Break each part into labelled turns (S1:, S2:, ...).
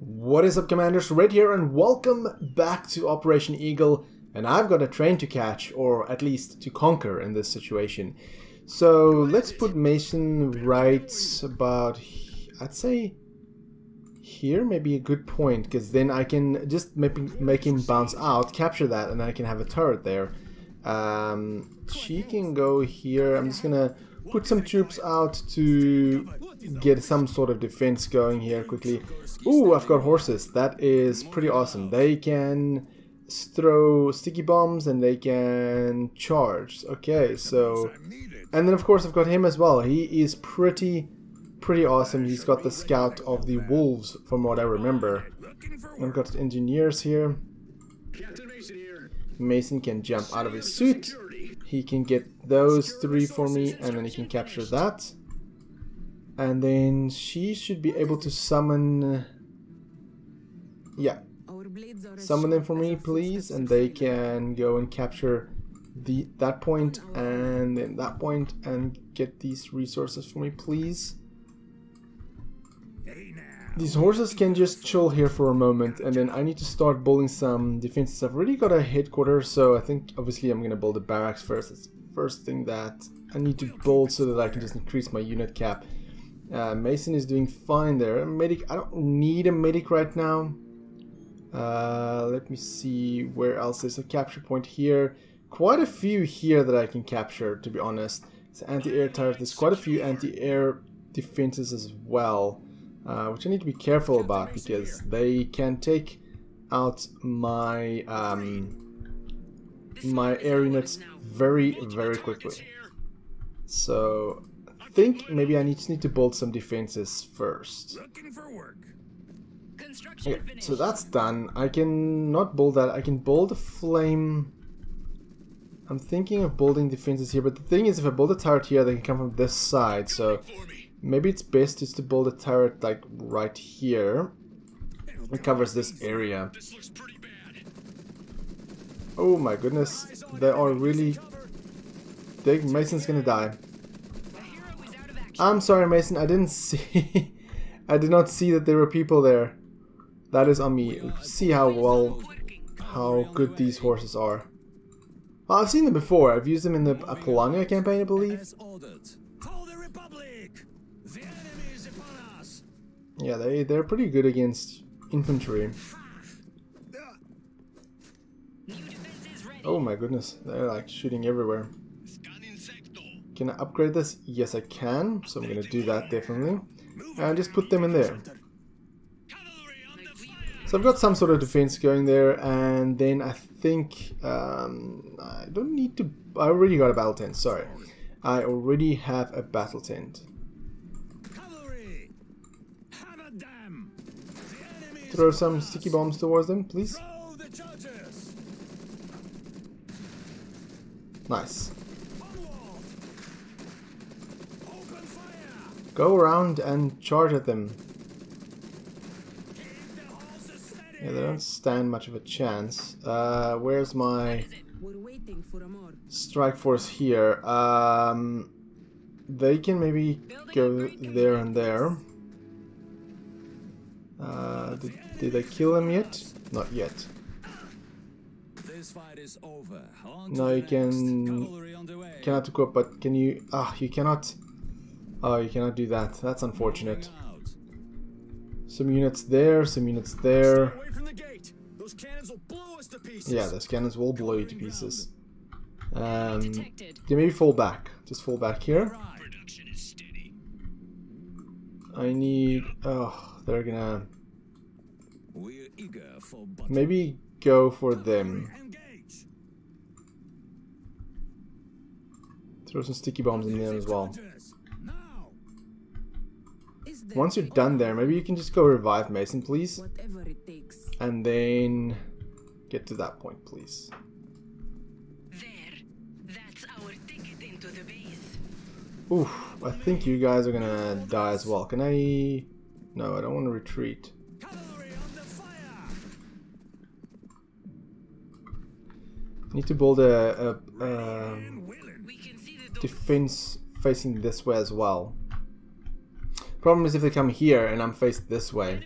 S1: What is up Commanders, Red here and welcome back to Operation Eagle and I've got a train to catch or at least to conquer in this situation. So let's put Mason right about, I'd say here maybe a good point because then I can just make, make him bounce out, capture that and then I can have a turret there. Um, she can go here, I'm just gonna put some troops out to get some sort of defense going here quickly. Ooh, I've got horses. That is pretty awesome. They can throw sticky bombs and they can charge. Okay, so... And then of course I've got him as well. He is pretty, pretty awesome. He's got the scout of the wolves from what I remember. I've got engineers here. Mason can jump out of his suit. He can get those three for me and then he can capture that. And then she should be able to summon... Uh, yeah. Summon them for me, please. And they can go and capture the that point and then that point and get these resources for me, please. These horses can just chill here for a moment and then I need to start building some defenses. I've already got a headquarters, so I think obviously I'm going to build a barracks first. It's the first thing that I need to build so that I can just increase my unit cap. Uh, Mason is doing fine there. Medic, I don't need a medic right now. Uh, let me see where else there's a capture point here. Quite a few here that I can capture, to be honest. It's anti-air turret. There's quite a few anti-air defenses as well, uh, which I need to be careful about because they can take out my um, my air units very, very quickly. So I think maybe I just need to build some defenses first. Okay, so that's done. I can not build that. I can build a flame. I'm thinking of building defenses here, but the thing is if I build a turret here, they can come from this side, so maybe it's best just to build a turret like right here. It covers this area. Oh my goodness, they are really... They, Mason's gonna die. I'm sorry, Mason. I didn't see. I did not see that there were people there. That is on me. See how well, how good these horses are. Well, I've seen them before. I've used them in the Polania campaign, I believe. Yeah, they they're pretty good against infantry. Oh my goodness, they're like shooting everywhere. Can I upgrade this? Yes, I can. So I'm going to do that definitely. And just put them in there. So I've got some sort of defense going there, and then I think um, I don't need to. I already got a battle tent. Sorry, I already have a battle tent. Throw some sticky bombs towards them, please. Nice. Go around and charge at them. Yeah, they don't stand much of a chance. Uh, where's my strike force here? Um, they can maybe go there and there. Uh, did, did I kill him yet? Not yet. No, you can cannot equip, but can you? Ah, you cannot. Oh, you cannot do that. That's unfortunate. Some units there, some units there. Yeah, those cannons will blow you to pieces. Um, you maybe fall back. Just fall back here. I need... Oh, they're gonna... Maybe go for them. Throw some sticky bombs in there as well. Once you're done there, maybe you can just go revive Mason, please. And then get to that point, please. Oof, I think you guys are gonna die as well. Can I... No, I don't want to retreat. Need to build a, a, a um, defense facing this way as well. Problem is if they come here and I'm faced this way.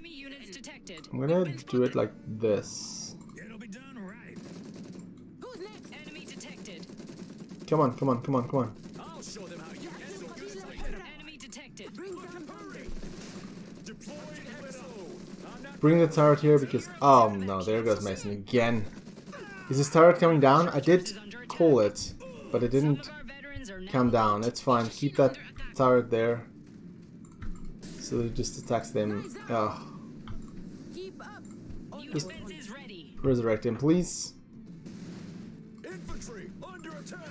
S1: I'm gonna do it like this.
S2: It'll be done right.
S3: Who's next?
S4: Enemy detected.
S1: Come on, come on, come on, come on.
S3: Bring
S1: the turret here because... Oh no, there goes Mason again. Is this turret coming down? I did call it, but it didn't
S4: Our veterans are now
S1: come down. It's fine. Keep that turret there. So it just attacks them. Oh,
S3: Keep up.
S4: New
S1: Just-
S4: defense is ready.
S1: resurrect him, please.
S2: infantry under attack.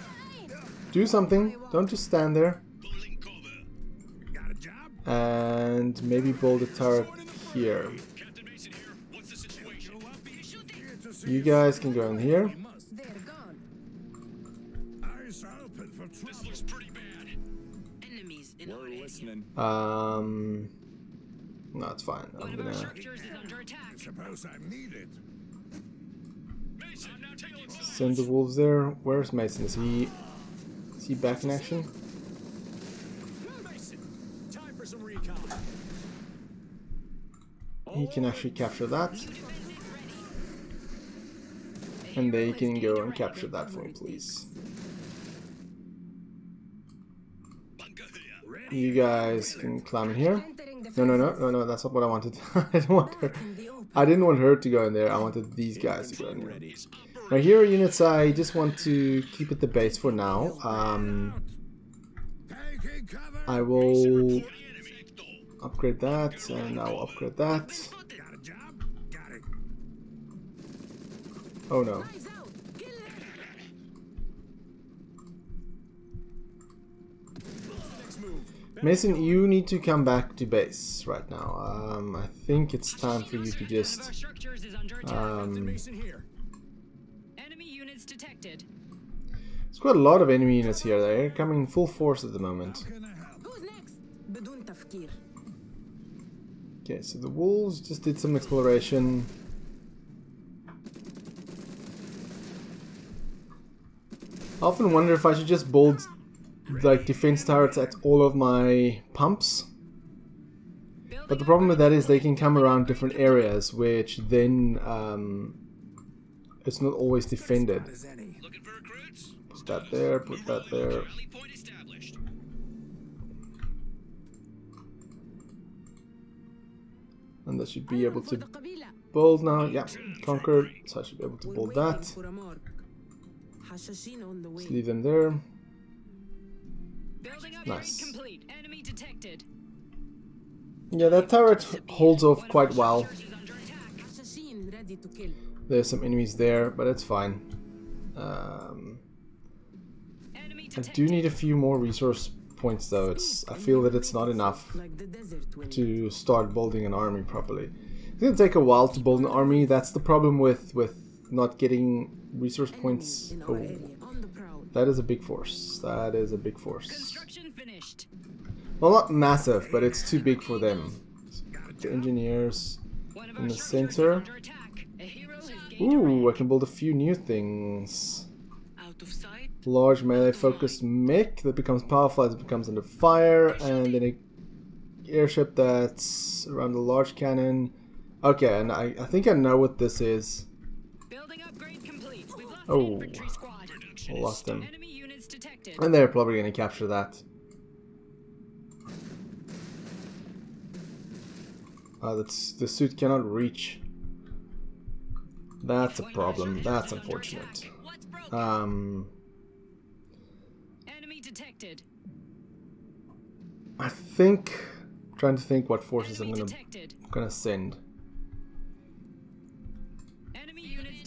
S1: Do something. Don't just stand there.
S2: Pulling cover. Got a job?
S1: And maybe build a turret here. You guys can go in here.
S2: we must.
S3: They're gone.
S2: Eyes open for. This looks pretty bad.
S4: Enemies in
S2: We're listening.
S1: Um, no, it's fine. I'm
S4: One
S1: gonna
S4: structures is under attack.
S2: Suppose I'm needed. Mason, I'm now tailing
S1: send the wolves there. Where's Mason? Is he is he back in action?
S2: Mason, time for some recon.
S1: He can actually capture that,
S4: Defense is ready.
S1: And they can go and capture that for me, please. You guys can climb in here. No, no, no, no, no. That's not what I wanted. I didn't want her. I didn't want her to go in there. I wanted these guys to go in there. Right here, units, I just want to keep it the base for now. Um, I will upgrade that, and I'll upgrade that. Oh no. Mason, you need to come back to base right now. Um, I think it's time for you to just... Um, there's quite a lot of enemy units here. They're coming full force at the moment. Okay, so the wolves just did some exploration. I often wonder if I should just build like defense turrets at all of my pumps. But the problem with that is they can come around different areas, which then um, it's not always defended. Put that there, put that there. And that should be able to build now. Yeah, conquered. So I should be able to build that.
S3: On the way.
S1: Leave them there. Nice. Yeah, that turret holds off quite well. There's some enemies there, but it's fine. Um, I do need a few more resource points though. It's I feel that it's not enough to start building an army properly. It's gonna take a while to build an army. That's the problem with with not getting resource points. Oh,
S3: area. On the proud.
S1: that is a big force. That is a big force. Well, not massive, but it's too big for them. The engineers. In the center.
S4: is under attack. A hero has gained a
S1: Ooh, I can build a few new things.
S4: Out of sight.
S1: large melee focused mech that becomes powerful as it becomes under fire, and then a airship that's around a large cannon. Okay, and I, I think I know what this is.
S4: Building upgrade complete. We've lost
S1: Oh.
S4: an infantry squad.
S1: I lost them.
S4: Enemy units detected.
S1: And they're probably going to capture that. Uh, that's, the suit cannot reach. That's a problem. That's unfortunate. Um,
S4: Enemy detected.
S1: I think... trying to think what forces I'm going to
S4: detected.
S1: gonna send.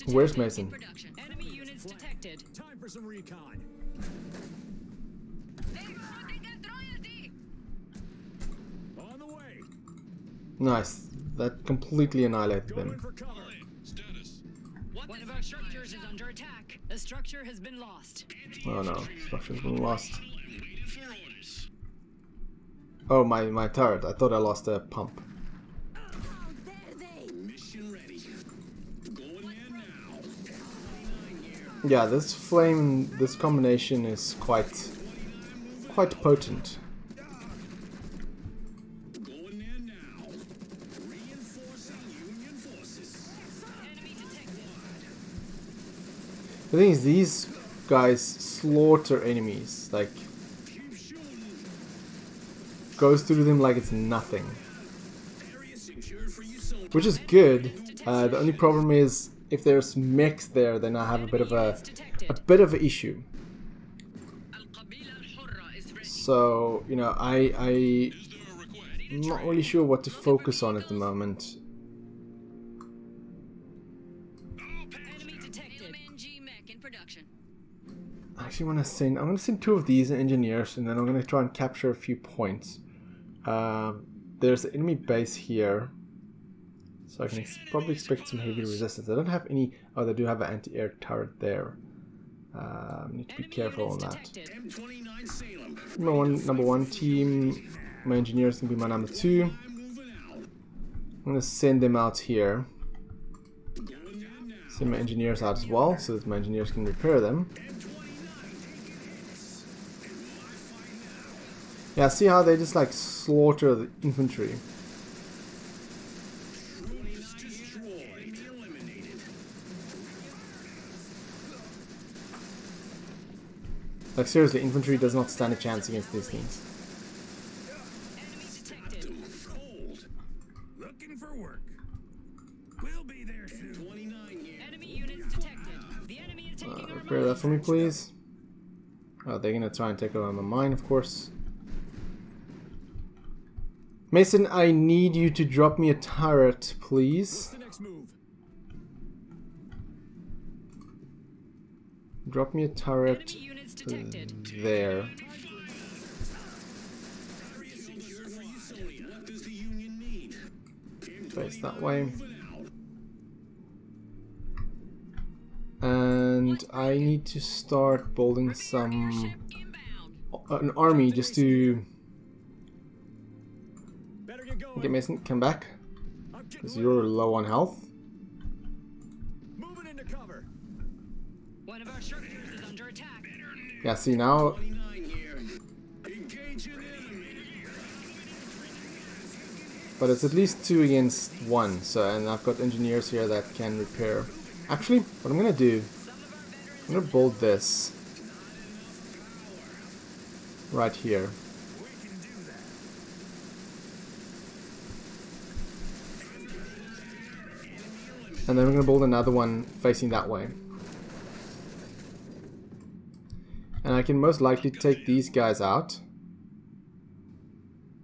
S1: Where's Mason?
S4: Enemy detected.
S2: Time for some recon. On the way.
S1: Nice. That completely annihilated them.
S2: for cover.
S5: Status.
S4: One of our structures is under attack. A structure has been lost.
S1: Oh no, structure's been lost.
S5: Waiting for orders.
S1: Oh, my, my turret. I thought I lost a pump. Yeah, this flame, this combination is quite, quite potent. The thing is, these guys slaughter enemies, like, goes through them like it's nothing. Which is good, uh, the only problem is if there's mechs there, then I have a bit of a a bit of an issue. So you know, I I'm not really sure what to focus on at the moment. I actually want to send. I'm going to send two of these engineers, and then I'm going to try and capture a few points. Um, there's an enemy base here so I can ex- probably expect some heavy resistance. I don't have any. Oh, they do have an anti-air turret there. Um, need to be careful on that.
S4: detected.
S5: M29 Salem.
S1: My one, number one team. My engineers to be my number two.
S5: I'm moving out.
S1: I'm going to send them out here.
S5: Going in now.
S1: Send my engineers out as well, so that my engineers can repair them. Yeah, see how they just like slaughter the infantry.
S5: Units destroyed. Eliminated.
S1: Like seriously, infantry does not stand a chance against these things.
S4: Enemy detected.
S5: Cold.
S2: Looking for work. We'll be there soon.
S5: 29 here.
S4: Enemy units detected. The enemy is taking
S1: Uh, repair that for me, please. Oh, they're gonna try and take over my mine, of course. Mason, I need you to drop me a turret, please.
S2: the next move?
S1: Drop me a turret
S4: Enemy units detected.
S1: There.
S5: Area secured for Usonia. What does the Union need?
S1: Face that way. And I need to start building some
S6: uh,
S1: an army just to
S2: Better get
S1: Mason come back
S2: I'm
S1: because you're low on health. Yeah, see now
S5: 29 here. Engage an enemy.
S1: But it's at least two against one, so and I've got engineers here that can repair. Actually, what I'm gonna do, I'm gonna build this right here. And then we're gonna build another one facing that way. And I can most likely take these guys out.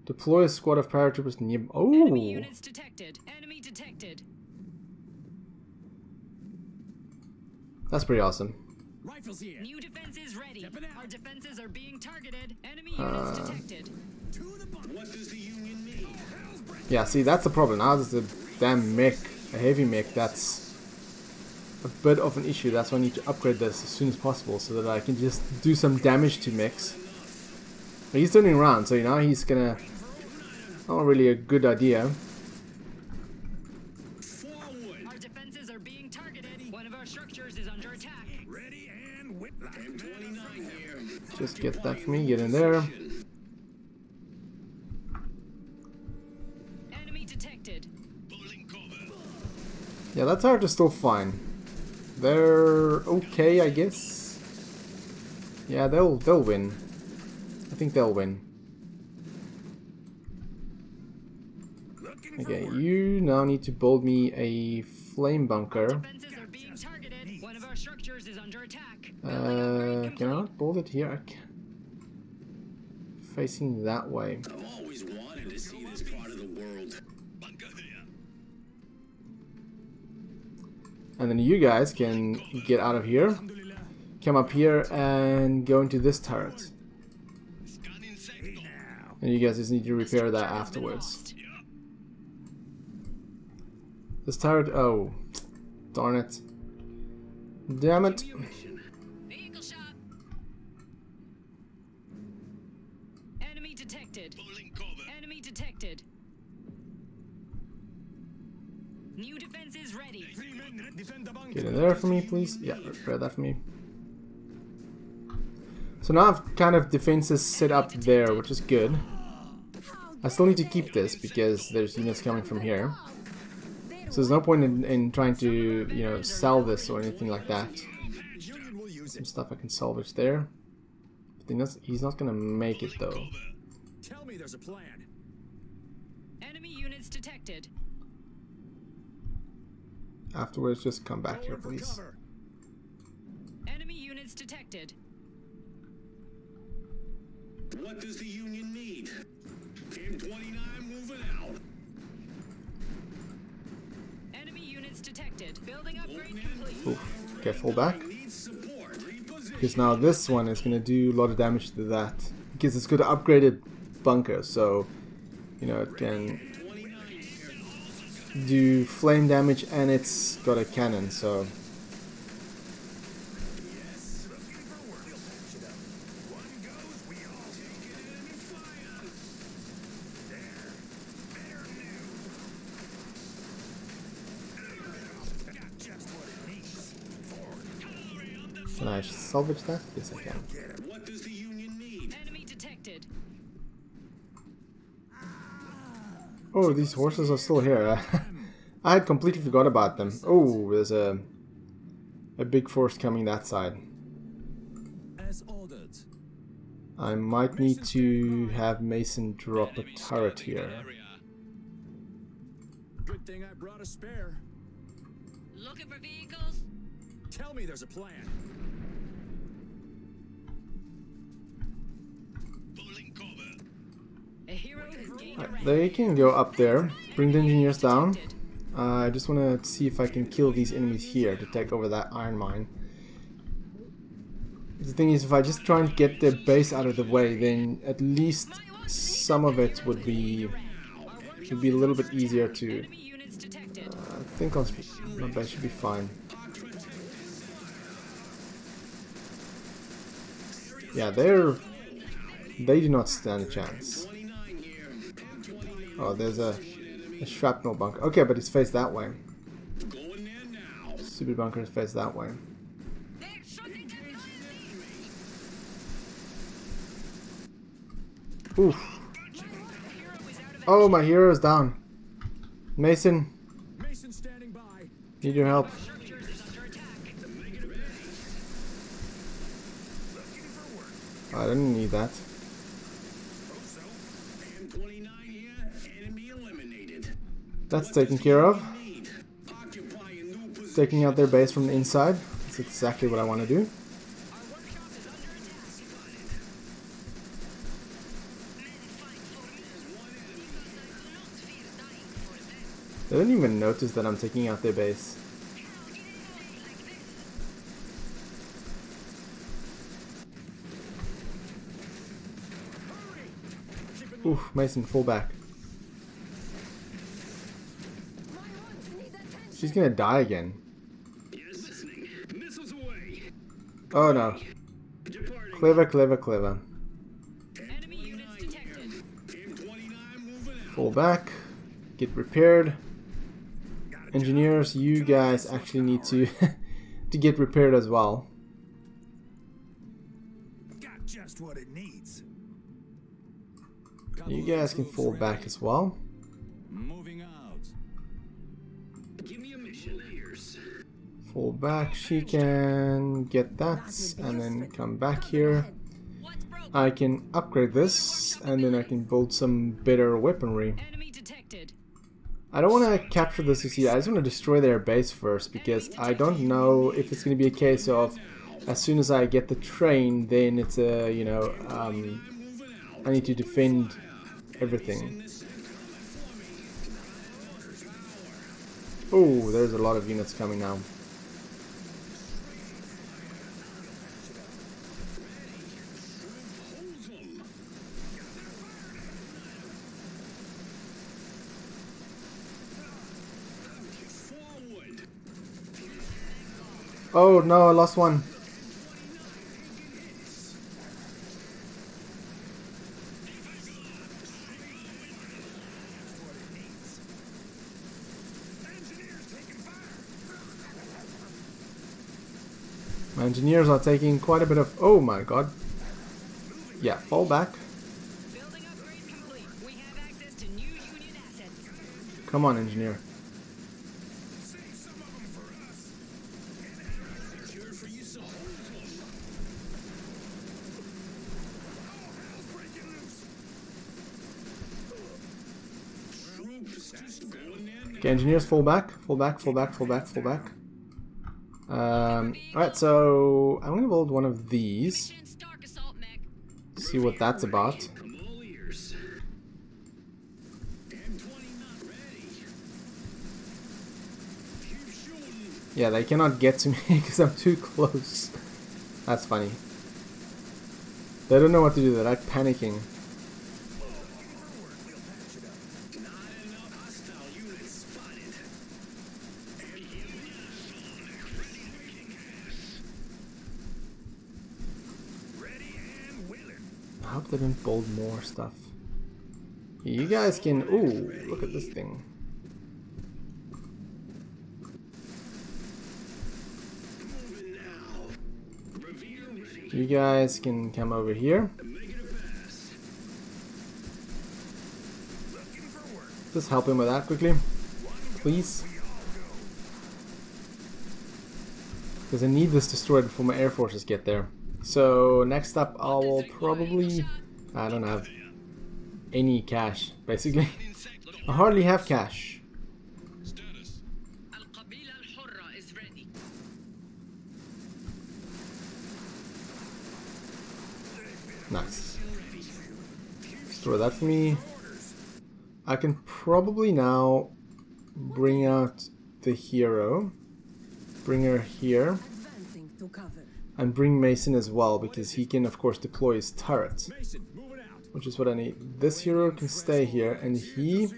S1: Deploy a squad of paratroopers near.
S4: Enemy
S1: Oh,
S4: units detected. Enemy detected.
S1: that's pretty awesome.
S2: Rifles here.
S4: New defenses ready. Our defenses are being targeted. Enemy
S1: Uh,
S4: detected.
S2: To the button.
S5: What does the Union need?
S1: Yeah, see, that's the problem. Now there's a damn mech, a heavy mech, that's a bit of an issue. That's why I need to upgrade this as soon as possible so that I can just do some damage to mechs. But he's turning around, so now he's gonna... Not really a good idea.
S4: Our defenses are being targeted. One of our structures is under attack.
S2: Ready and whiplash.
S5: M29 here.
S1: Just get that for me, get in there.
S4: Enemy detected.
S1: Yeah, that turret is still fine. They're okay, I guess. Yeah, they'll they'll win. I think they'll win. Okay, you now need to build me a flame bunker.
S4: Defenses are being targeted. One of our structures is under attack.
S1: Uh, can I not build it here? I can. Facing that way. And then you guys can get out of here, come up here and go into this turret. And you guys just need to repair that afterwards. This turret, oh, darn it. Damn it. Get in there for me, please. Yeah, repair that for me. So now I've kind of defenses set up there, which is good. I still need to keep this because there's units coming from here. So there's no point in, in trying to, you know, sell this or anything like that. some stuff I can salvage there. I think that's, he's not gonna make it though.
S2: Tell me there's a plan.
S4: Enemy units detected.
S1: Afterwards, just come back here, please.
S4: Enemy units detected.
S5: What does the Union need? M29 moving out.
S4: Enemy units detected. Building upgrade complete.
S1: Oof. Okay, fall back.
S5: Needs support. Reposition.
S1: Because now this one is gonna do a lot of damage to that. Because it's got an upgraded bunker, so you know it can
S5: 29 here.
S1: Do flame damage and it's got a cannon, so can I salvage that? Yes I can. Oh, these horses are still here. I had completely forgot about them. Oh, there's a a big force coming that side. I might need to have Mason drop a turret here.
S2: Good thing I brought a spare.
S6: Looking for vehicles?
S2: Tell me there's a plan.
S1: Right, they can go up there, bring the engineers down. Uh, I just want to see if I can kill these enemies here to take over that iron mine. The thing is, if I just try and get their base out of the way, then at least some of it would be would be a little bit easier to.
S4: Detected.
S1: I think I'll, my base should be fine. Yeah, they're they do not stand a chance.
S5: 29 here. M29
S1: Oh, there's a, a shrapnel bunker. Okay, but it's faced that way. Stupid bunker is faced that way. Oof. Oh, my hero is down. Mason, need your help. I didn't need that.
S5: M29 here. Enemy eliminated.
S1: That's taken care of. Taking out their base from the inside. That's exactly what I want to do. They don't even notice that I'm taking out their base. Oof, Mason, fall back. She's gonna die again.
S5: Yes. Missiles away.
S1: Oh no. Clever, clever, clever.
S4: Enemy units detected.
S5: M29.
S1: Fall back. Get repaired. Engineers, you guys actually need to to get repaired as well.
S2: Got just what it needs.
S1: You guys can fall back as well.
S2: Moving out.
S1: Fall back. She can get that and then come back here. I can upgrade this and then I can build some better weaponry. I don't want to capture this you. I just want to destroy their base first because I don't know if it's going to be a case of as soon as I get the train, then it's a you know um, I need to defend everything. Oh, there's a lot of units coming now. Oh no, I lost one. My engineers are taking quite a bit of. Oh my god. Yeah, fall back.
S4: Building upgrade complete. We have access to new Union assets.
S1: Come on, engineer. Okay, engineers, fall back, fall back, fall back, fall back, fall back. Um, Alright, so I'm gonna build one of these. See what that's about.
S5: I'm all ears. M20 not ready. Keep shooting.
S1: Yeah, they cannot get to me because I'm too close. That's funny. They don't know what to do, they're like panicking.
S5: Not enough hostile units spotted.
S2: Ready and willing.
S1: Didn't build more stuff. You guys can... Ooh, look at this thing. You guys can come over here. Just help him with that quickly. Please. Because I need this destroyed before my air forces get there. So next up I will probably... I don't have any cash, basically. I hardly have cash. Nice. Store that for me. I can probably now bring out the hero. Bring her here. And bring Mason as well, because he can of course deploy his turret. Which is what I need. This hero can stay here, and he...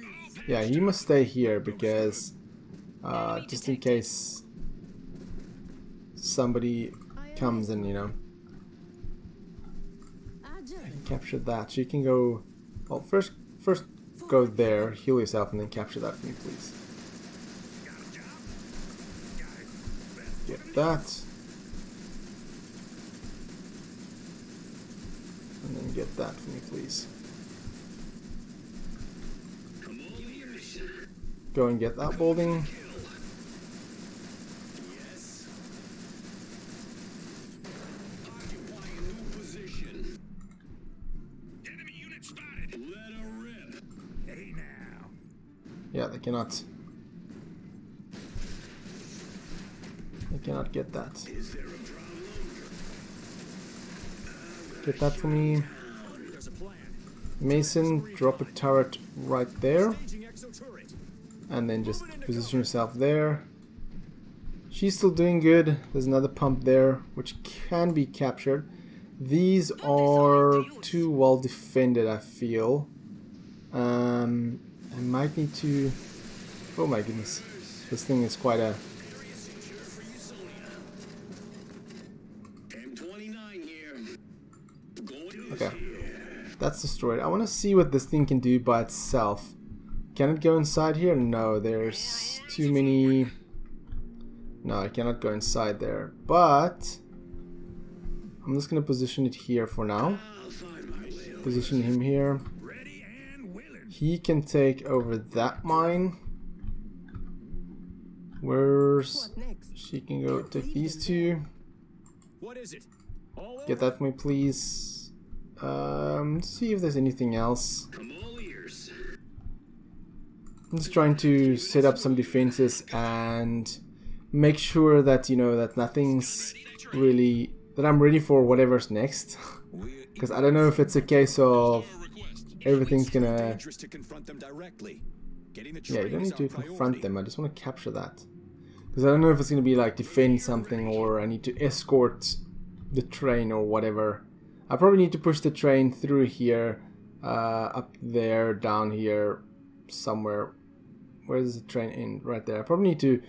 S1: Yeah, he must stay here, because... Uh, just in case... Somebody comes and, you know, capture that. So you can go... Well, first, first go there, heal yourself, and then capture that for me, please. Get that. And then get that for me, please. Go and get that building. Yeah, they cannot. They cannot get that.
S5: Is there a problem?
S1: Get that for me. Mason, drop a turret right there. And then just position yourself there. She's still doing good. There's another pump there, which can be captured. These are too well defended, I feel. Um, I might need to... Oh my goodness. This thing is quite a...
S5: M29 here. Going
S1: Okay. That's destroyed. I want to see what this thing can do by itself. Can it go inside here? No, there's too many... No, I cannot go inside there. But... I'm just going to position it here for now.
S5: Ah, I'll find my way.
S1: Position him here.
S2: Ready and willing.
S1: He can take over that mine. Where's... She can go take these two.
S2: What is it? All
S1: Get that for me, please. Um, let's see if there's anything else.
S5: I'm all ears.
S1: I'm just trying to set up some defenses and make sure that you know that nothing's really that I'm ready for whatever's next. Because I don't know if it's a case of everything's gonna.
S2: dangerous to confront them directly. Getting the
S1: Yeah, you don't need to confront them. I just want to capture that. Because I don't know if it's gonna be like defend something or I need to escort the train or whatever. I probably need to push the train through here, uh, up there, down here, somewhere. Where is the train in? Right there. I probably need to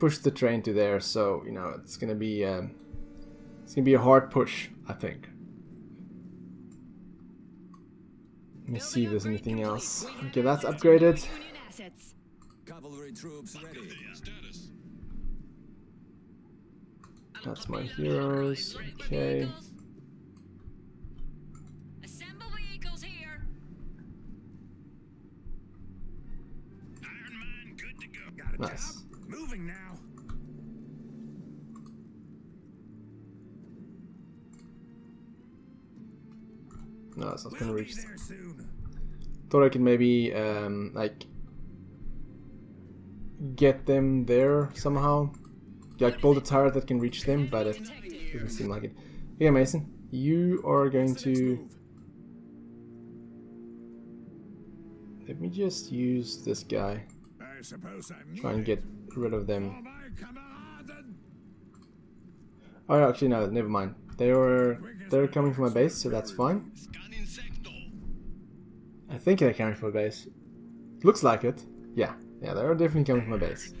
S1: push the train to there. So you know it's gonna be um, it's gonna be a hard push. I think. Let me see if there's anything else. Okay, that's upgraded. That's my heroes, okay.
S2: Go. Got a
S1: Nice.
S2: job? Moving now.
S1: No, it's not gonna
S2: We'll
S1: reach. Thought I could maybe um, like get them there somehow. Like build a turret that can reach them, but it doesn't seem like it. Yeah, Mason, you are going to. Let me just use this guy.
S2: I suppose I'm
S1: Try and get rid of them.
S2: Oh, my.
S1: Oh, actually, no, never mind. They were they're coming from my base, so that's fine. I think they're coming from my base. Looks like it. Yeah, yeah, they're definitely coming from my base,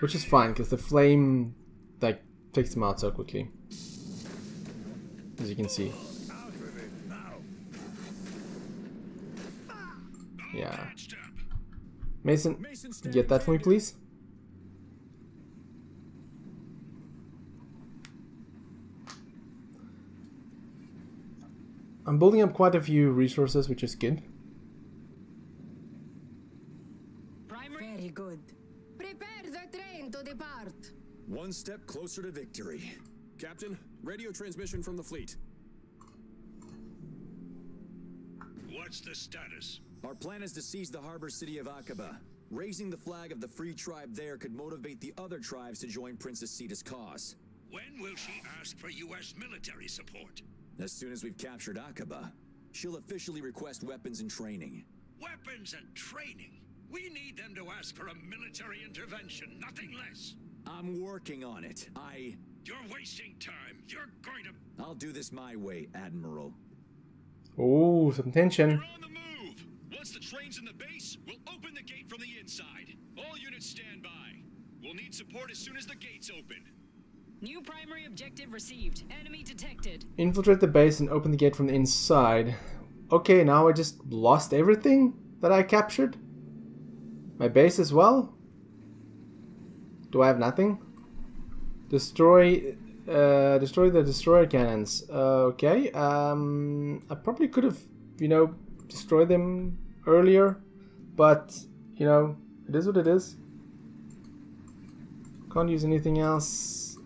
S1: which is fine because the flame like takes them out so quickly, as you can see.
S2: Out with it now.
S1: Yeah. Mason, get that for me, please. I'm building up quite a few resources, which is good.
S3: Very good. Prepare the train to depart.
S7: One step closer to victory.
S8: Captain, radio transmission from the fleet.
S5: What's the status?
S7: Our plan is to seize the harbor city of Aqaba. Raising the flag of the free tribe there could motivate the other tribes to join Princess Sita's cause.
S5: When will she ask for U.S. military support?
S7: As soon as we've captured Aqaba, she'll officially request weapons and training.
S5: Weapons and training. We need them to ask for a military intervention, nothing less.
S7: I'm working on it. I.
S5: You're wasting time. You're going to.
S7: I'll do this my way, Admiral.
S1: Oh, some tension.
S8: We're on the move. Once the train's in the base, we'll open the gate from the inside. All units stand by. We'll need support as soon as the gate's open.
S4: New primary objective received. Enemy detected.
S1: Infiltrate the base and open the gate from the inside. Okay, now I just lost everything that I captured? My base as well? Do I have nothing? Destroy uh, destroy the destroyer cannons. Uh, okay, um, I probably could have, you know, destroyed them earlier, but, you know, it is what it is. Can't use anything else.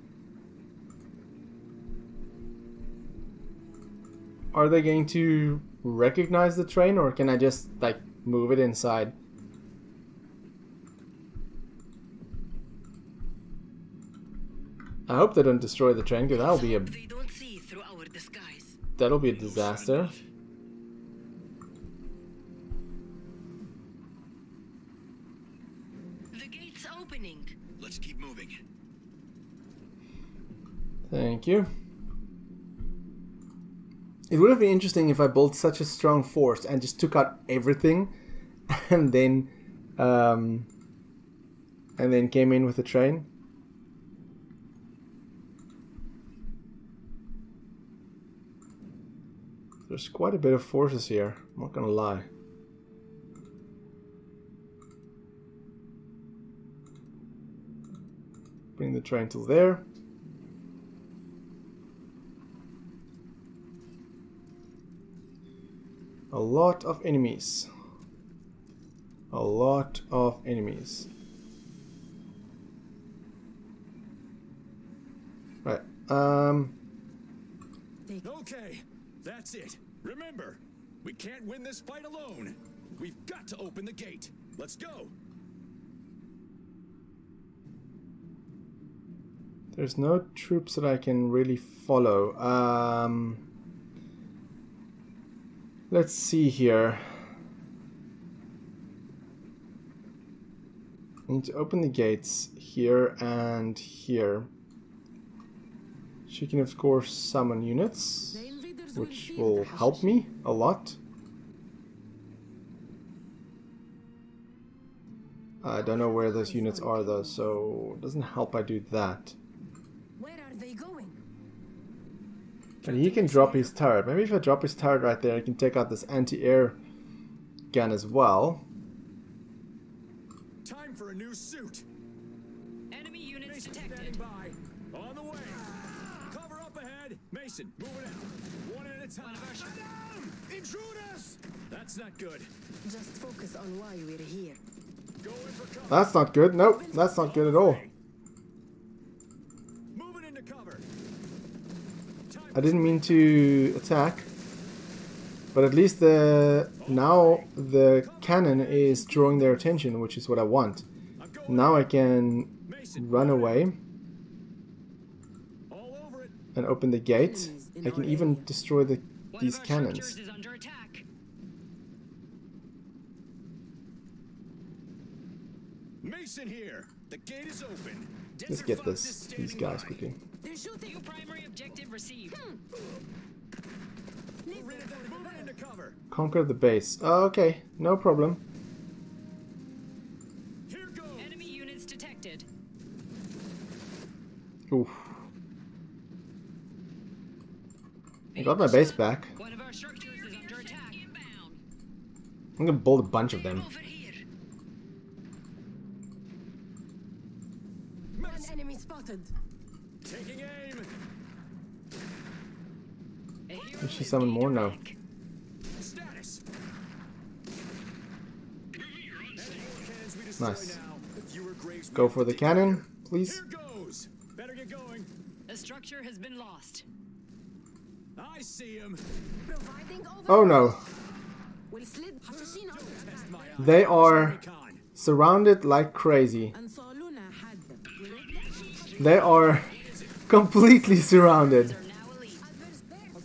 S1: Are they going to recognize the train or can I just like move it inside? I hope they don't destroy the train because that'll be a
S4: They don't see through our disguise.
S1: that'll be a disaster. Thank you. It would have been interesting if I built such a strong force and just took out everything and then um, and then came in with a train. There's quite a bit of forces here, I'm not gonna lie. Bring the train till there. A lot of enemies. A lot of enemies. Right. Um.
S7: Okay, that's it. Remember, we can't win this fight alone. We've got to open the gate. Let's go.
S1: There's no troops that I can really follow. Um. Let's see here. I need to open the gates here and here. She can of course summon units, which will help me a lot. I don't know where those units are though, so it doesn't help I do that.
S3: Where are they going?
S1: And he can drop his turret. Maybe if I drop his turret right there, I can take out this anti-air gun as well.
S7: Time for a new suit.
S4: Enemy units
S7: Standing
S4: detected.
S7: by. On the way. Cover up ahead. Mason, move it out. One at a time. Madame! Intruders! That's not good.
S3: Just focus on why we're here.
S7: Go for cover.
S1: That's not good. Nope, that's not good at all.
S7: Moving into cover. Time
S1: I didn't mean to attack. But at least the now the cannon is drawing their attention, which is what I want. Now I can run away
S7: all over it.
S1: and open the gate. I can even destroy the these cannons.
S4: structures is under attack.
S7: Mason here. The gate is open.
S1: Let's get this these guys
S7: by.
S1: quickly.
S3: They're shooting.
S4: New primary objective received. Hmm.
S7: Move in, move in into cover.
S1: Conquer the base. Oh, okay, no problem.
S7: Here goes.
S4: Enemy units detected.
S1: Oof. I got my base back.
S4: One of our structures is under attack.
S1: I'm gonna build a bunch of them.
S4: Over here.
S3: One enemy spotted.
S7: Taking aim.
S4: A hero
S1: Did she
S4: is
S1: summon
S4: being
S1: more? No.
S4: rank.
S7: Status. Any more cannons we destroy
S1: Nice.
S7: now, the fewer graves we
S1: Go for the cannon, please.
S7: Here goes. Better get going.
S4: A structure has been lost.
S7: I see him.
S1: Oh no.
S3: Will slid Hashashin on
S7: Test my eyes.
S1: They are surrounded like crazy.
S3: And Soluna had them.
S1: They are completely surrounded.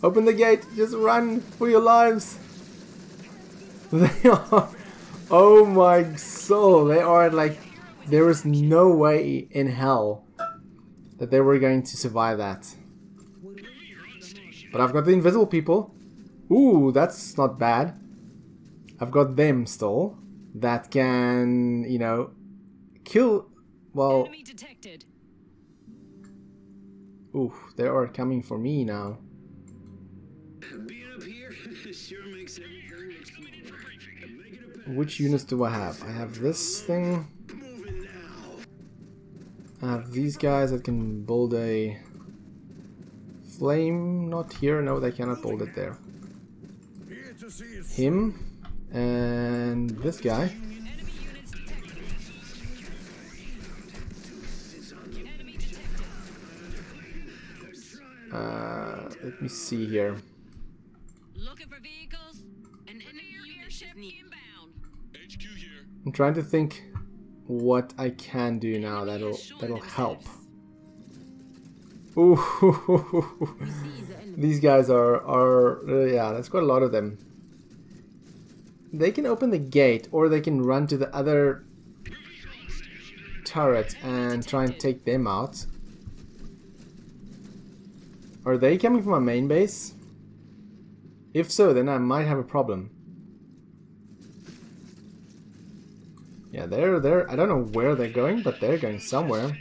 S4: Are now elite.
S1: Open the gate, just run for your lives. They are. Oh my soul, they are like. There is no way in hell that they were going to survive that. But I've got the invisible people. Ooh, that's not bad. I've got them still. That can, you know, kill. Well, ooh, they are coming for me now.
S5: Being up here sure makes everything.
S1: Which units do I have? I have this thing. I have these guys that can build a flame. Not here. No, they cannot build it there. Him and this guy. Uh, let me see here. I'm trying to think what I can do now that'll that'll help. Ooh,
S3: Seize the enemy.
S1: these guys are are uh, yeah. That's quite a lot of them. They can open the gate, or they can run to the other turret and try and take them out. Are they coming from our main base? If so, then I might have a problem. Yeah, they're they're I don't know where they're going, but they're going somewhere.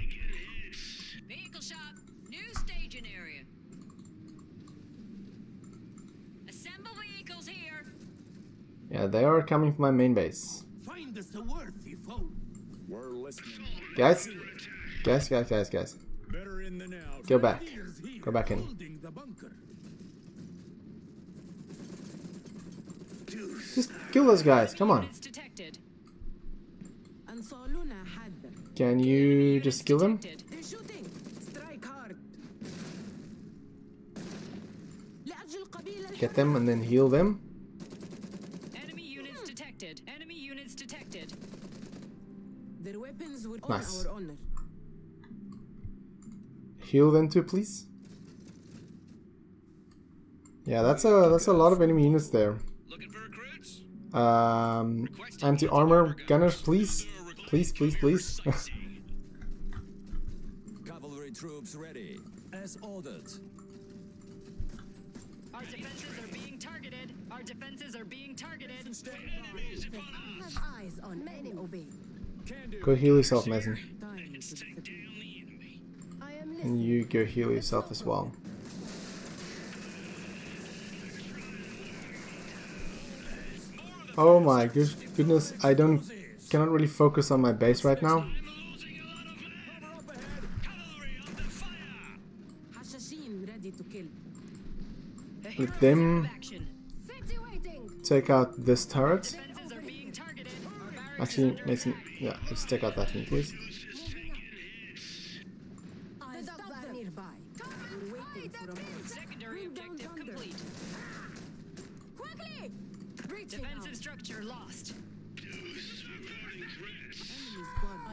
S4: Vehicle shop. New staging area. Assemble vehicles here.
S1: Yeah, they are coming from my main base.
S2: Find us a worthy foe.
S7: We're listening.
S1: Guys, guys, guys, guys, guys.
S7: Better in than out.
S1: Go back. Go back in.
S2: Holding the bunker.
S1: Just kill those guys. Come on.
S4: Units detected.
S3: And Soluna had them.
S1: Can you just kill them? Get them and then heal them. nice. Heal them too, please. Yeah, that's a that's a lot of enemy units there. Um, anti-armor gunners, please please, please, please.
S7: Cavalry troops ready. As ordered.
S4: Our defenses are being targeted. Our defenses are being targeted.
S3: Have eyes on many obey.
S1: Go heal yourself, Mason,
S3: Time to the I am
S1: and you go heal yourself as well. Oh my goodness, I don't cannot really focus on my base right now. With them-. Take out this turret. Actually,
S4: under
S1: Mason, yeah, let's take out that thing, please.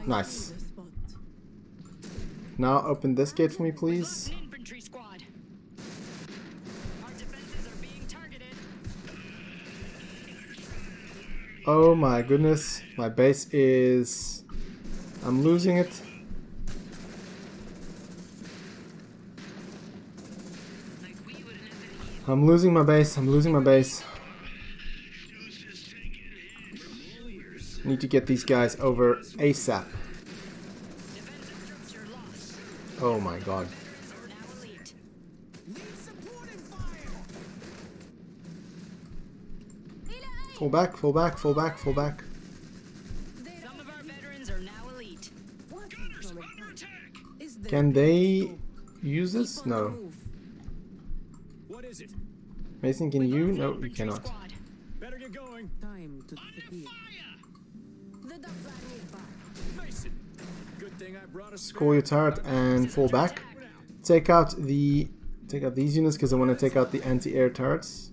S1: Nice. Now open this gate for me, please. Oh my goodness. My base is... I'm losing it. I'm losing my base. I'm losing my base. Need to get these guys over ASAP.
S4: Defensive structure lost.
S1: Oh my god.
S4: Now.
S1: Fall back, fall back, fall back, fall back.
S4: Some of our veterans are now elite.
S5: Gunners under attack!
S3: Is there
S1: Can they use this?
S3: Keep on the
S1: No.
S7: What is it?
S1: Mason, can you? No, you
S4: Infantry
S1: cannot. Score your turret and fall back. Take out the take out these units because I want to take out the anti-air turrets.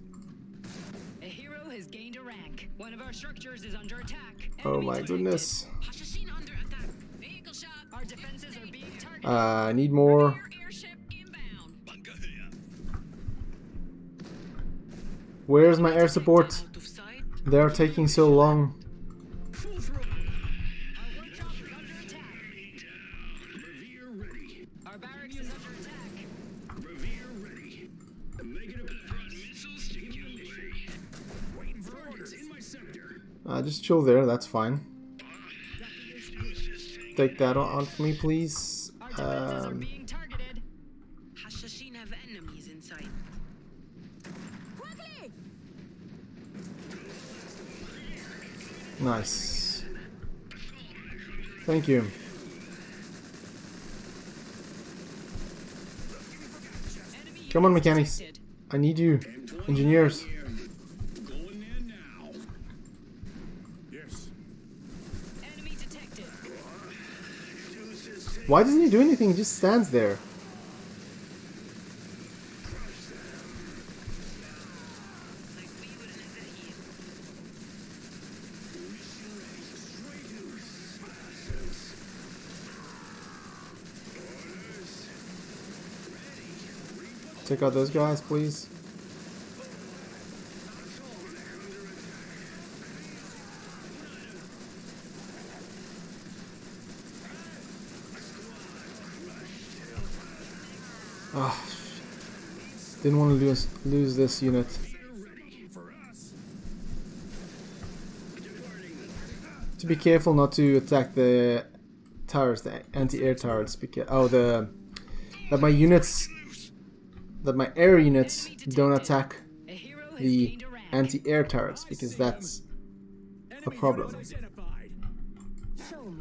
S4: A hero has gained a rank. One of our structures is under attack.
S1: Oh my goodness.
S4: Under attack. Shot. Our defenses are being targeted.
S1: Uh, I need more.
S4: Air airship inbound.
S5: Bunker here.
S1: Where's my air support?
S4: Out of sight.
S1: They're taking so long. Just chill there. That's fine. Take that on for me, please.
S4: Our defenses are
S1: Um,
S4: being targeted. Hashashin have enemies in sight.
S3: Quickly!
S1: nice. Thank you. Come on, mechanics. I need you, engineers. Why doesn't he do anything? He just stands there. Take out those guys, please. Didn't want to lose lose this unit. To be careful not to attack the towers, the anti-air turrets, because oh the that my units that my air units don't attack
S4: A
S1: the
S4: a
S1: anti-air turrets because that's
S7: Enemy
S1: problem.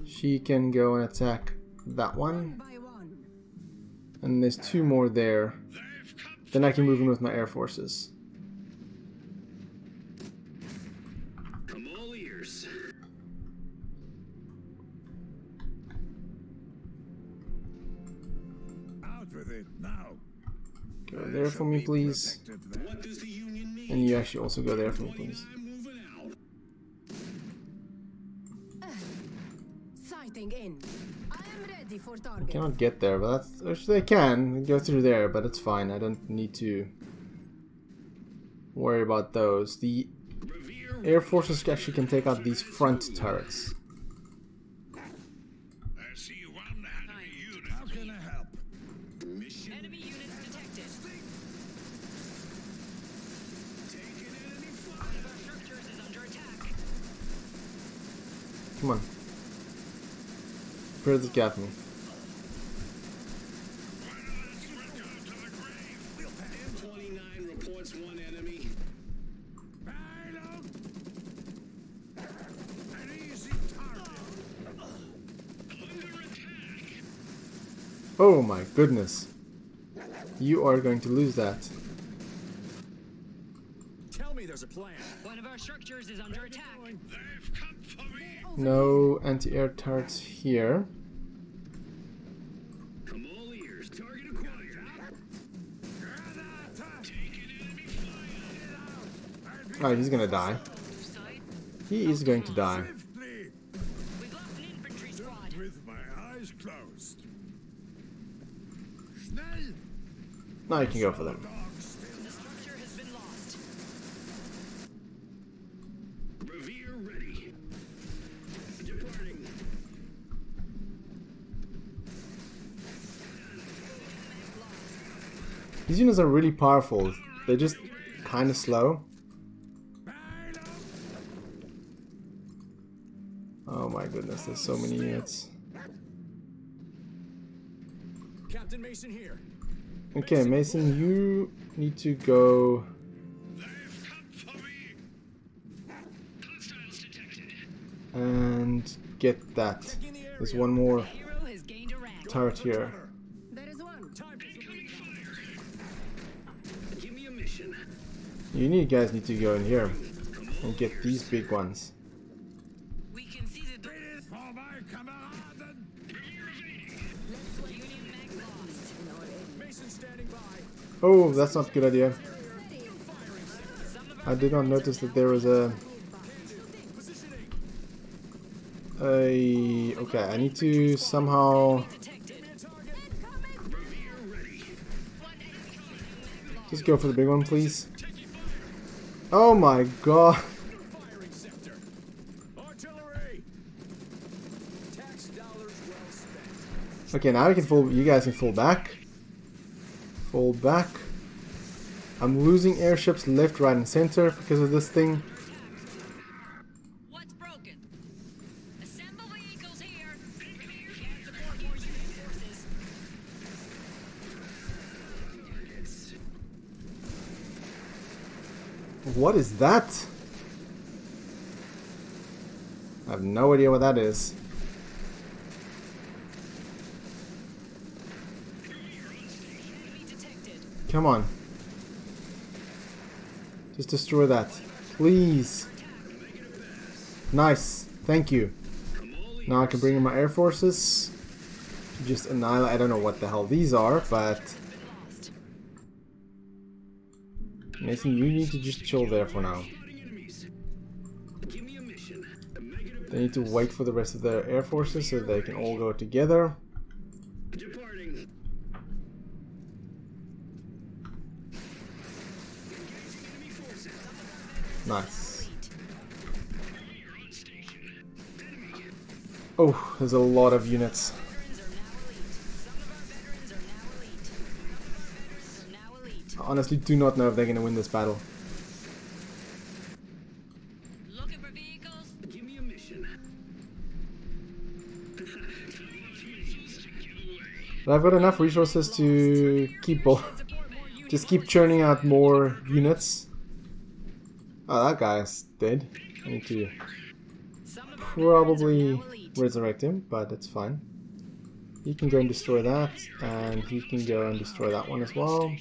S1: she can go and attack that one and there's two more there then I can move in with my air forces
S8: I'm all ears.
S2: Out with it now.
S1: go there for me please
S8: What does the Union need?
S1: and you actually also go there for me please
S3: am ready for target.
S1: cannot get there but that's actually they can go through there but it's fine. I don't need to worry about those. The air forces actually can take out these front turrets.
S5: I see you one enemy unit.
S2: How can I help?
S8: mission.
S4: Enemy units detected.
S8: Taking enemy
S4: One
S8: fire.
S4: of our structures is under attack.
S1: come on prepare this guy for me
S8: M29 reports one enemy.
S2: Pylon! An easy target.
S8: Under attack.
S1: Oh my goodness you are going to lose that
S7: Tell me there's a plan.
S4: One of our structures is under attack.
S5: They've come for me.
S1: no anti-air turrets here
S8: I'm all ears. Target acquired. Taking enemy fire.
S1: oh he's gonna die
S4: Sight.
S1: he is going to die Now you can go for them. These units are really powerful. They're just kind of slow. Oh my goodness, there's so many units.
S7: Captain Mason here.
S1: Okay, Mason, you need to go. And get that. There's one more turret here. You need guys need to go in here and get these big ones. Oh, that's not a good idea. I did not notice that there was a a okay. I need to somehow just go for the big one, please. Oh my god! Okay, now we can fall. You guys can fall back. Fall back. I'm losing airships left, right, and center because of this thing.
S4: What's broken? Assemble vehicles here. Can't support more unit forces.
S1: What is that? I have no idea what that is.
S4: Enemy detected.
S1: Come on. Just destroy that. Please. Nice. Thank you. Now I can bring in my air forces. Just annihilate. I don't know what the hell these are, but. Nathan, you need to just chill there for now. They need to wait for the rest of their air forces so they can all go together.
S5: departing. Enemy forces.
S1: Nice.
S5: You're on station. Enemy.
S1: Oh, there's a lot of units.
S4: Veterans are now elite. Some of our veterans are now elite. Some of our veterans are now elite.
S1: I honestly do not know if they're going to win this battle.
S4: Looking for vehicles?
S5: Give me a mission.
S1: But I've got enough resources to keep. Just keep churning out more units. Oh, that guy's dead. I need to probably resurrect him, but that's fine. He can go and destroy that, and he can go and destroy that one as well.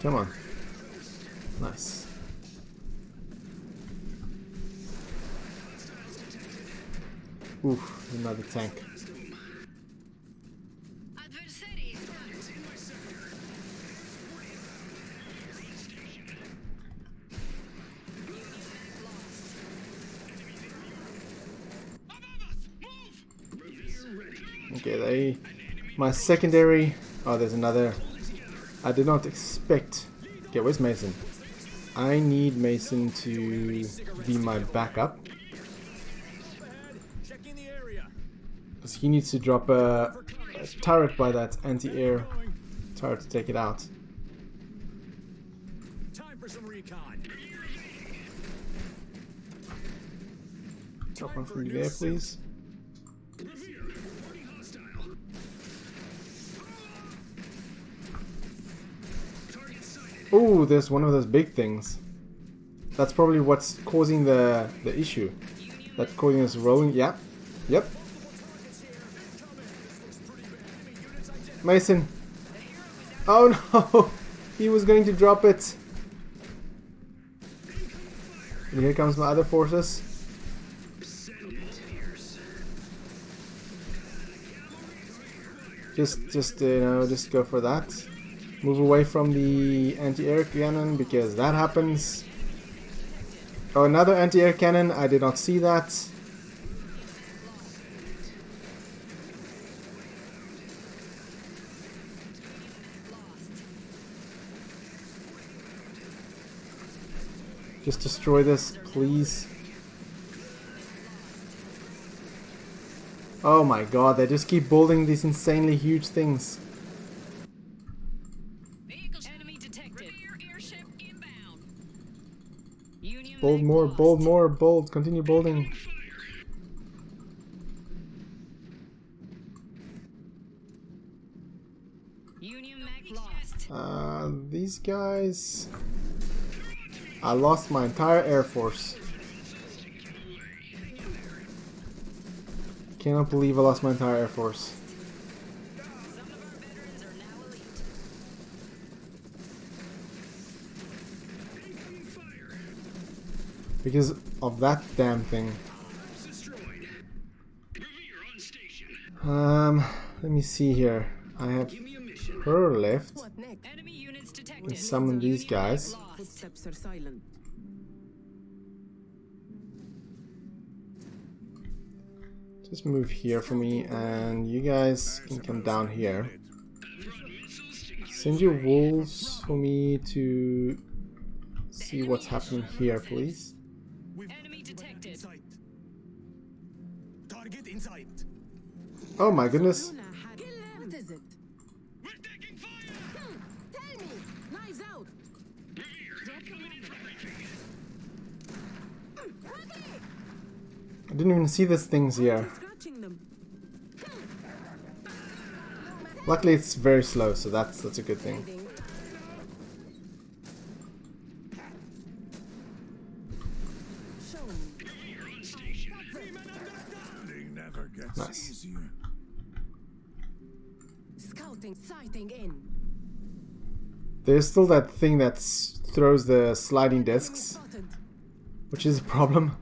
S1: Come on. Nice. Oof, another tank. Okay, they. My secondary. Oh, there's another. I did not expect. Okay, where's Mason? I need Mason to be my backup. Because he needs to drop a, a turret by that anti-air turret to take it out.
S7: Time for some recon.
S1: Drop one from you there, please. Oh, there's one of those big things. That's probably what's causing the the issue. That's causing us rolling. Yep. Yep. Mason. Oh no! He was going to drop it. And here comes my other forces. Just, just you know, just go for that. Move away from the anti-air cannon because that happens. Oh, another anti-air cannon. I did not see that. Just destroy this, please. Oh my god, they just keep building these insanely huge things. Bold more, bold more, bold. Continue bolding. Uh, these guys... I lost my entire air force. Cannot believe I lost my entire air force.
S4: Some of our veterans are now elite.
S1: Because of that damn thing.
S8: Destroyed. Revere on station.
S1: Um, let me see here. I have
S8: Give me a mission.
S1: her left.
S3: What next?
S4: Enemy.
S1: Let's summon these guys.
S4: lost.
S3: Footsteps are silent.
S1: Just move here for me, and you guys can come down here. Send your wolves for me to see what's happening here, please.
S7: In
S8: for briefing.
S1: I didn't even see these things here. Luckily, it's very slow, so that's that's a good thing. There's still that thing that throws the sliding discs, which is a problem.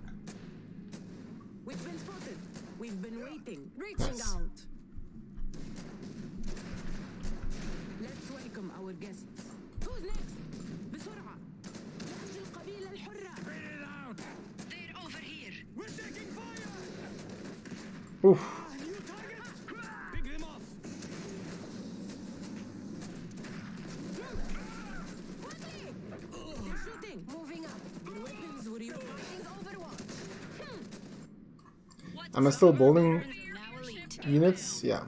S1: Still bowling
S4: Veterans are now elite.
S1: units? Yeah.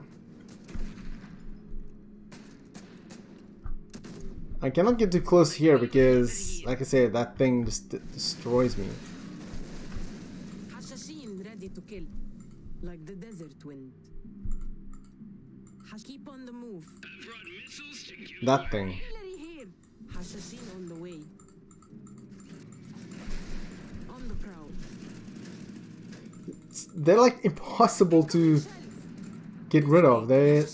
S1: I cannot get too close here because, like I said, that thing just d- destroys me.
S3: Hashashin ready to kill. Like the desert wind. Keep on the move.
S8: Brought missiles to give
S1: That thing.
S3: Hashashin on the way. On the prowl.
S1: They're like impossible to get rid of. They,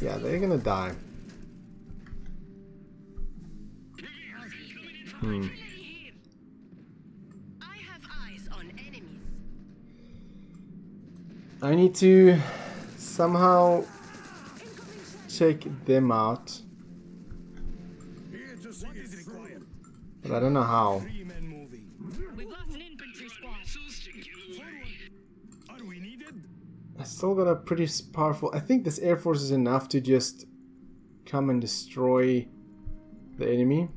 S1: yeah, they're gonna die. Hmm.
S4: I
S1: need to somehow check them out, but I don't know how. I still got a pretty powerful. I think this air force is enough to just come and destroy the enemy.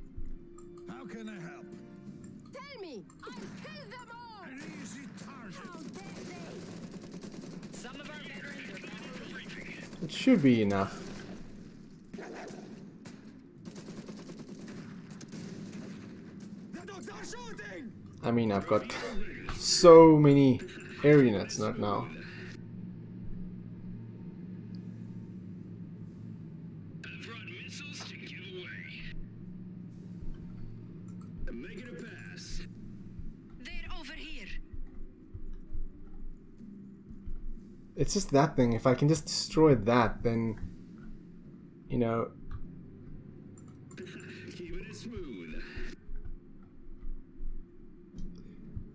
S2: How can I help?
S3: Tell me. I'll kill them all.
S2: An easy target.
S3: How dare they?
S4: Some of our veterans are now elite.
S1: It should be enough.
S7: The dogs are shooting!
S1: I mean, I've got so many air units, not now. It's just that thing. If I can just destroy that, then, you know.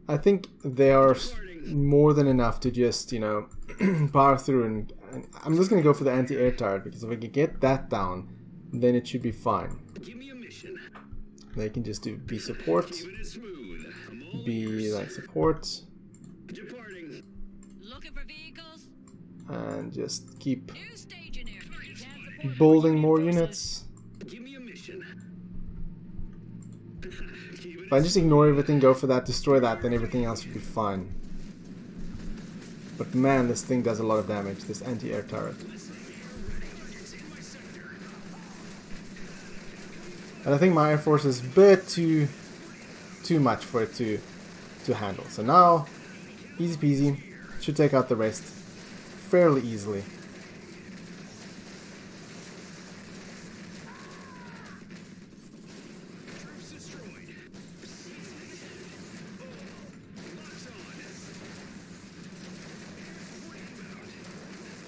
S1: I think they are more than enough to just, you know, power through and, and I'm just gonna go for the anti-air turret because if I can get that down, then it should be fine. They can just do be support, be like support,
S5: Departing.
S4: Looking for vehicles?
S1: And just keep
S4: New stationary. Can support
S1: building more units.
S5: Give me a mission. Keep it
S1: If I just ignore everything, go for that, destroy that, then everything else would be fine. But man, this thing does a lot of damage, this anti-air turret. And I think my Air Force is a bit too too much for it to to handle. So now, easy peasy, should take out the rest fairly easily.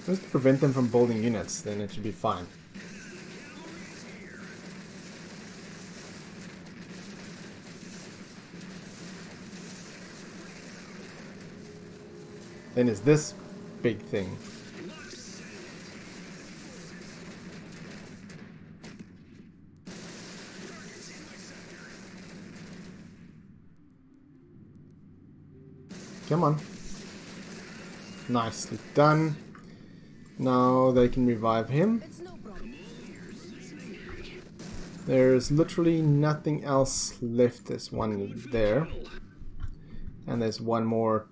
S1: Just prevent them from building units, then it should be fine. Then is this big thing. Come on. Nicely done. Now they can revive him. There's literally nothing else left. There's one there. And there's one more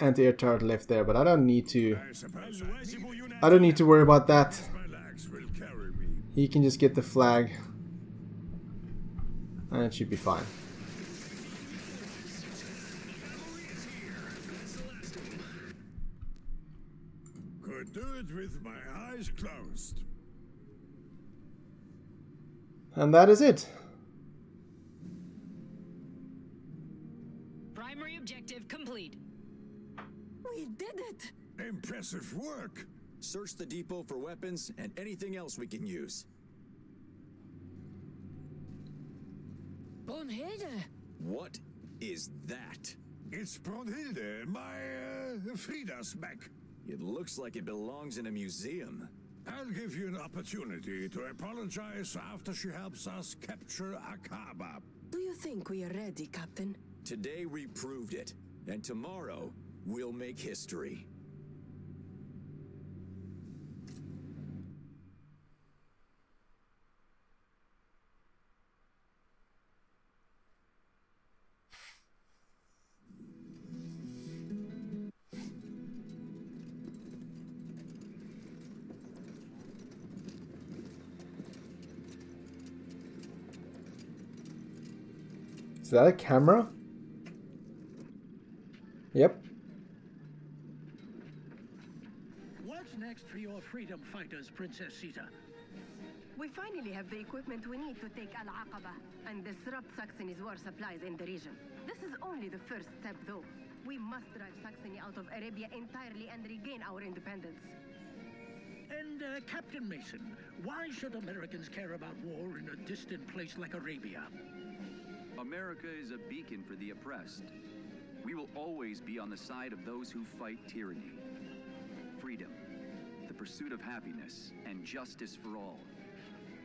S1: anti-air turret left there, but I don't need to
S2: I suppose I,
S1: I don't need to worry about that.
S2: my legs will carry me.
S1: He can just get the flag. And it should be fine.
S2: Could do it with my eyes closed.
S1: And that is it.
S2: Impressive work.
S7: Search the depot for weapons and anything else we can use.
S3: Brunhilde!
S7: What is that?
S2: It's Brunhilde, my uh, Frida's mech.
S7: It looks like it belongs in a museum.
S2: I'll give you an opportunity to apologize after she helps us capture Aqaba.
S3: Do you think we are ready, Captain?
S7: Today we proved it, and tomorrow we'll make history.
S1: Is that a camera? Yep.
S9: What's next for your freedom fighters, Princess Sita?
S3: We finally have the equipment we need to take Al Aqaba and disrupt Saxony's war supplies in the region. This is only the first step, though. We must drive Saxony out of Arabia entirely and regain our independence.
S9: And, uh, Captain Mason, why should Americans care about war in a distant place like Arabia?
S10: America is a beacon for the oppressed. We will always be on the side of those who fight tyranny. Freedom, the pursuit of happiness, and justice for all.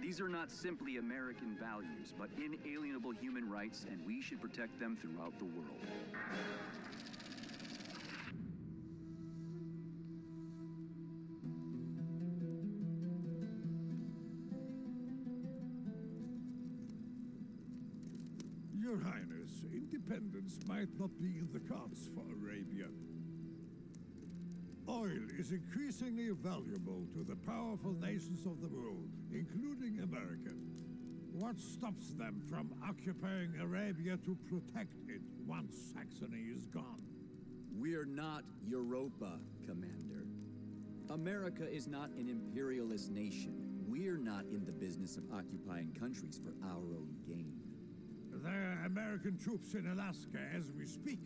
S10: These are not simply American values, but inalienable human rights, and we should protect them throughout the world.
S2: Independence might not be in the cards for Arabia. Oil is increasingly valuable to the powerful nations of the world, including America. What stops them from occupying Arabia to protect it once Saxony is gone?
S11: We're not Europa, Commander. America is not an imperialist nation. We're not in the business of occupying countries for our own gain.
S2: There are American troops in Alaska as we speak,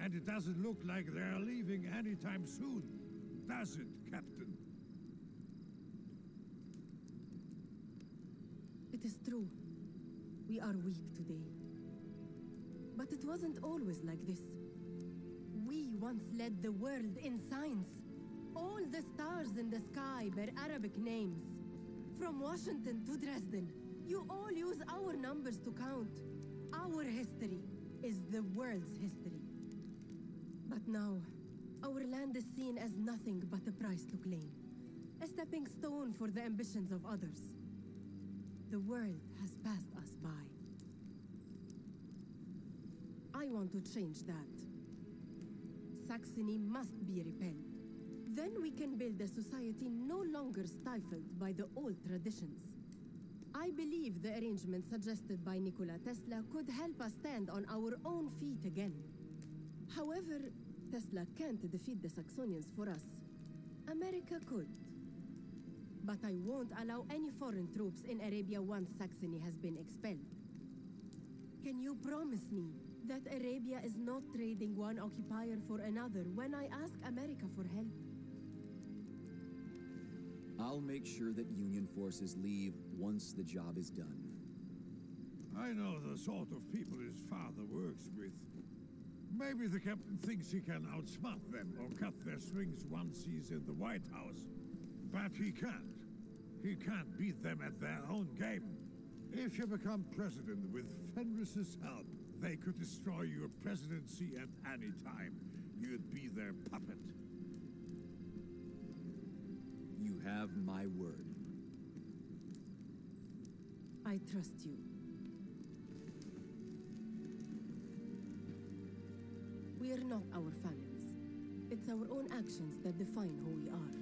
S2: and it doesn't look like they're leaving anytime soon, does it, Captain?
S3: It is true. We are weak today. But it wasn't always like this. We once led the world in science. All the stars in the sky bear Arabic names. From Washington to Dresden, you all use our numbers to count. Our history is the world's history. But now, our land is seen as nothing but a price to claim, a stepping stone for the ambitions of others. The world has passed us by. I want to change that. Saxony must be repelled. Then we can build a society no longer stifled by the old traditions. I believe the arrangement suggested by Nikola Tesla could help us stand on our own feet again. However, Tesla can't defeat the Saxonians for us. America could. But I won't allow any foreign troops in Arabia once Saxony has been expelled. Can you promise me that Arabia is not trading one occupier for another when I ask America for help?
S11: I'll make sure that Union forces leave once the job is done.
S2: I know the sort of people his father works with. Maybe the captain thinks he can outsmart them or cut their strings once he's in the White House. But he can't. He can't beat them at their own game. If you become president with Fenris's help, they could destroy your presidency at any time. You'd be their puppet.
S11: You have my word.
S3: I trust you. We are not our families. It's our own actions that define who we are.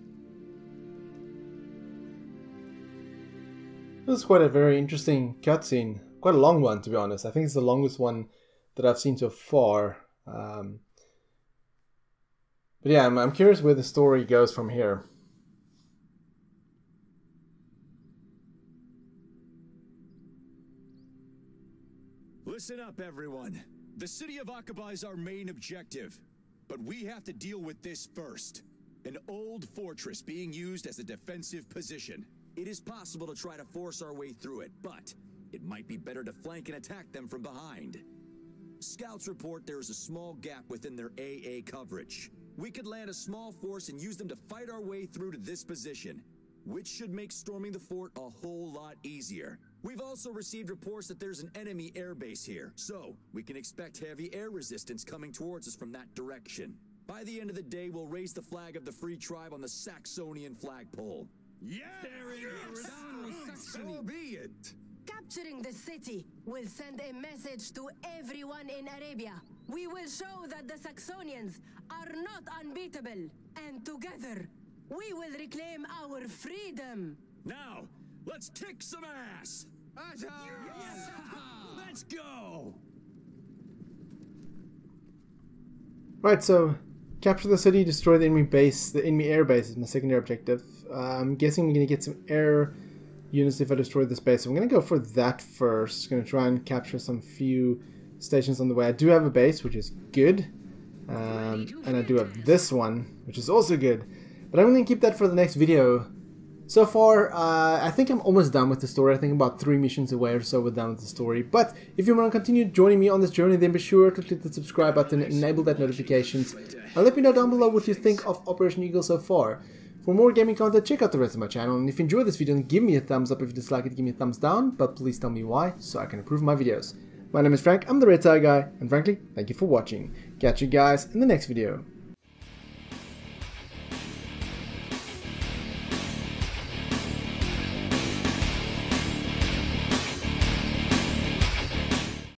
S1: This is quite a very interesting cutscene. Quite a long one, to be honest. I think it's the longest one that I've seen so far. Um, but yeah, I'm, I'm curious where the story goes from here.
S7: Listen up, everyone. The city of Aqaba is our main objective. But we have to deal with this first. An old fortress being used as a defensive position.
S11: It is possible to try to force our way through it, but it might be better to flank and attack them from behind. Scouts report there is a small gap within their AA coverage. We could land a small force and use them to fight our way through to this position, which should make storming the fort a whole lot easier. We've also received reports that there's an enemy airbase here, so we can expect heavy air resistance coming towards us from that direction. By the end of the day, we'll raise the flag of the Free Tribe on the Saxonian flagpole.
S7: Yeah! There it is! So be it!
S3: Capturing the city will send a message to everyone in Arabia. We will show that the Saxonians are not unbeatable, and together we will reclaim our freedom.
S7: Now, let's kick some ass! Let's go!
S1: Right, so capture the city, destroy the enemy base. The enemy air base is my secondary objective. Uh, I'm guessing we're going to get some air units if I destroy this base. So I'm going to go for that first. Going to try and capture some few stations on the way. I do have a base, which is good. Um, and I do have this one, which is also good. But I'm going to keep that for the next video. So far, uh, I think I'm almost done with the story. I think about three missions away or so we're done with the story. But if you want to continue joining me on this journey, then be sure to click the subscribe button, and enable that notifications, and let me know down below what you think of Operation Eagle so far. For more gaming content, check out the rest of my channel, and if you enjoyed this video, then give me a thumbs up. If you dislike it, give me a thumbs down, but please tell me why, so I can improve my videos. My name is Frank, I'm the Red Tie Guy, and frankly, thank you for watching. Catch you guys in the next video.